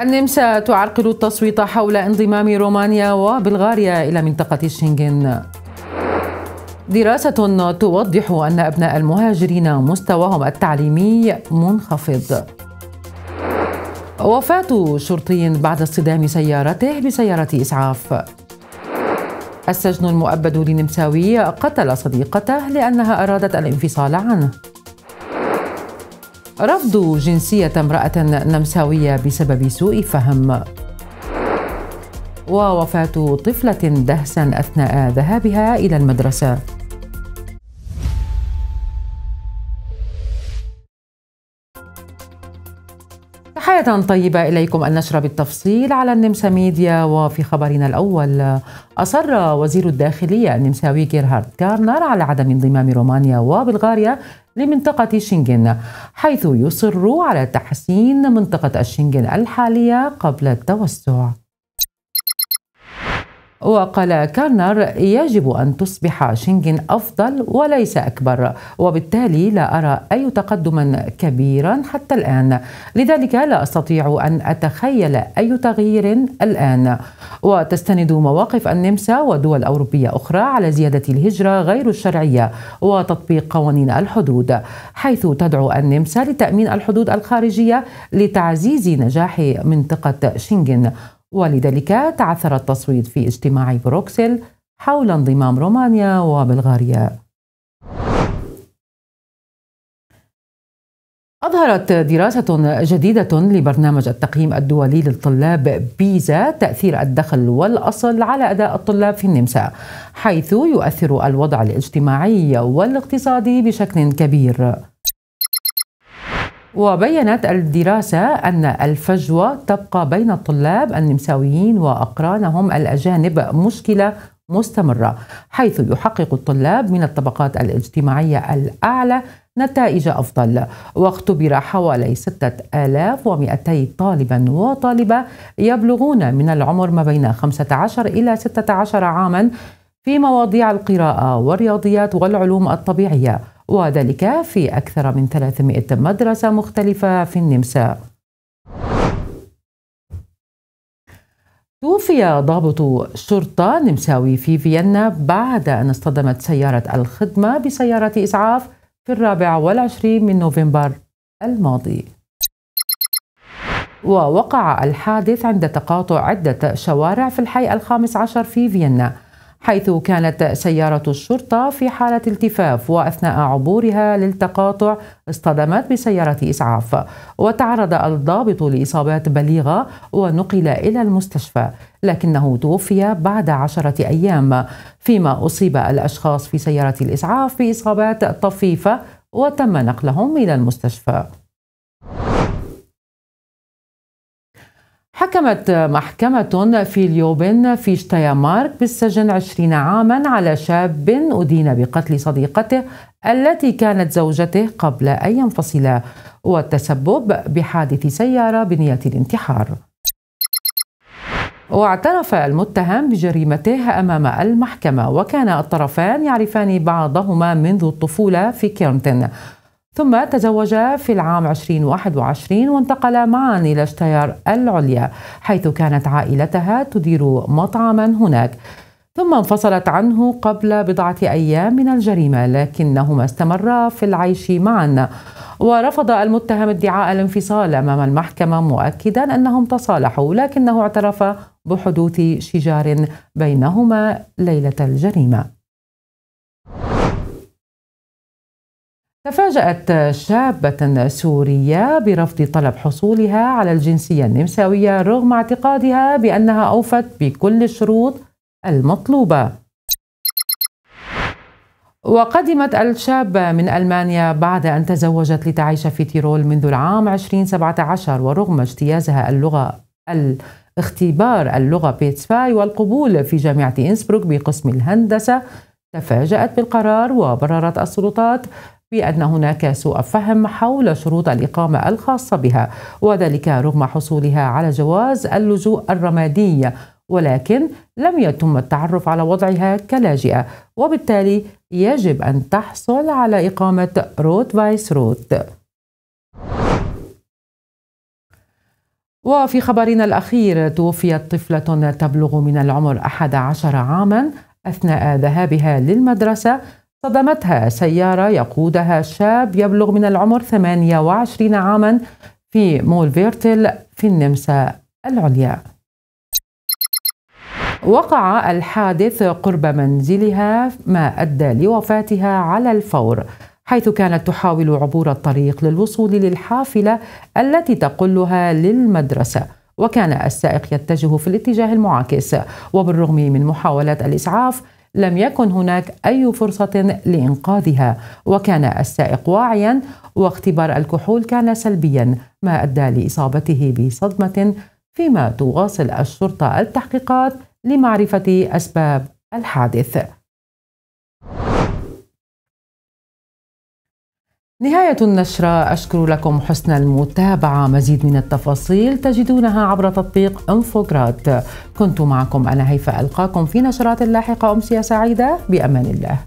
النمسا تعرقل التصويت حول انضمام رومانيا وبلغاريا إلى منطقة الشنغن دراسة توضح أن أبناء المهاجرين مستواهم التعليمي منخفض. وفاة شرطي بعد اصطدام سيارته بسيارة إسعاف. السجن المؤبد لنمساوي قتل صديقته لأنها أرادت الانفصال عنه. رفض جنسية امرأة نمساوية بسبب سوء فهم. ووفاة طفلة دهسا أثناء ذهابها إلى المدرسة. تحية طيبة إليكم النشرة بالتفصيل على النمسا ميديا. وفي خبرنا الأول أصر وزير الداخلية النمساوي جيرهارد كارنر على عدم انضمام رومانيا وبلغاريا لمنطقة شنغن حيث يصر على تحسين منطقة الشنغن الحالية قبل التوسع. وقال كارنر يجب أن تصبح شنغن أفضل وليس أكبر وبالتالي لا أرى أي تقدما كبيرا حتى الآن. لذلك لا أستطيع أن أتخيل أي تغيير الآن. وتستند مواقف النمسا ودول أوروبية أخرى على زيادة الهجرة غير الشرعية وتطبيق قوانين الحدود حيث تدعو النمسا لتأمين الحدود الخارجية لتعزيز نجاح منطقة شنغن ولذلك تعثر التصويت في اجتماع بروكسل حول انضمام رومانيا وبلغاريا. أظهرت دراسة جديدة لبرنامج التقييم الدولي للطلاب بيزا تأثير الدخل والأصل على أداء الطلاب في النمسا حيث يؤثر الوضع الاجتماعي والاقتصادي بشكل كبير. وبينت الدراسة أن الفجوة تبقى بين الطلاب النمساويين وأقرانهم الأجانب مشكلة مستمرة حيث يحقق الطلاب من الطبقات الاجتماعية الأعلى نتائج أفضل. واختبر حوالي 6200 طالبا وطالبة يبلغون من العمر ما بين 15 إلى 16 عاما في مواضيع القراءة والرياضيات والعلوم الطبيعية. وذلك في أكثر من 300 مدرسة مختلفة في النمسا. توفي ضابط شرطة نمساوي في فيينا بعد أن اصطدمت سيارة الخدمة بسيارة إسعاف في الرابع والعشرين من نوفمبر الماضي. ووقع الحادث عند تقاطع عدة شوارع في الحي الخامس عشر في فيينا. حيث كانت سيارة الشرطة في حالة التفاف وأثناء عبورها للتقاطع اصطدمت بسيارة إسعاف. وتعرض الضابط لإصابات بليغة ونقل إلى المستشفى لكنه توفي بعد عشرة أيام. فيما أصيب الأشخاص في سيارة الإسعاف بإصابات طفيفة وتم نقلهم إلى المستشفى. حكمت محكمة في اليوبن في شتايمارك بالسجن عشرين عاما على شاب أدين بقتل صديقته التي كانت زوجته قبل أن ينفصلا والتسبب بحادث سيارة بنية الانتحار. واعترف المتهم بجريمته أمام المحكمة وكان الطرفان يعرفان بعضهما منذ الطفولة في كيرنتن. ثم تزوج في العام 2021 وانتقل معا إلى شتاير العليا حيث كانت عائلتها تدير مطعما هناك. ثم انفصلت عنه قبل بضعة أيام من الجريمة لكنهما استمرا في العيش معا. ورفض المتهم ادعاء الانفصال أمام المحكمة مؤكدا أنهم تصالحوا لكنه اعترف بحدوث شجار بينهما ليلة الجريمة. تفاجأت شابة سورية برفض طلب حصولها على الجنسية النمساوية رغم اعتقادها بأنها أوفت بكل الشروط المطلوبة. وقدمت الشابة من ألمانيا بعد أن تزوجت لتعيش في تيرول منذ العام 2017 ورغم اجتيازها اللغة اختبار اللغة B zwei والقبول في جامعة إنسبروك بقسم الهندسة تفاجأت بالقرار وبررت السلطات بأن هناك سوء فهم حول شروط الإقامة الخاصة بها وذلك رغم حصولها على جواز اللجوء الرمادي ولكن لم يتم التعرف على وضعها كلاجئة وبالتالي يجب أن تحصل على إقامة Rot-Weiß-Rot. وفي خبرنا الأخير توفيت طفلة تبلغ من العمر 11 عاما أثناء ذهابها للمدرسة صدمتها سيارة يقودها شاب يبلغ من العمر 28 عاما في مول فيرتل في النمسا العليا. وقع الحادث قرب منزلها ما أدى لوفاتها على الفور حيث كانت تحاول عبور الطريق للوصول للحافلة التي تقلها للمدرسة وكان السائق يتجه في الاتجاه المعاكس. وبالرغم من محاولات الإسعاف لم يكن هناك أي فرصة لإنقاذها وكان السائق واعيا واختبار الكحول كان سلبيا ما أدى لإصابته بصدمة فيما تواصل الشرطة التحقيقات لمعرفة أسباب الحادث. نهاية النشرة أشكر لكم حسن المتابعة. مزيد من التفاصيل تجدونها عبر تطبيق إنفوغراد. كنت معكم أنا هيفاء ألقاكم في نشرات لاحقة أمسية سعيدة. بأمان الله.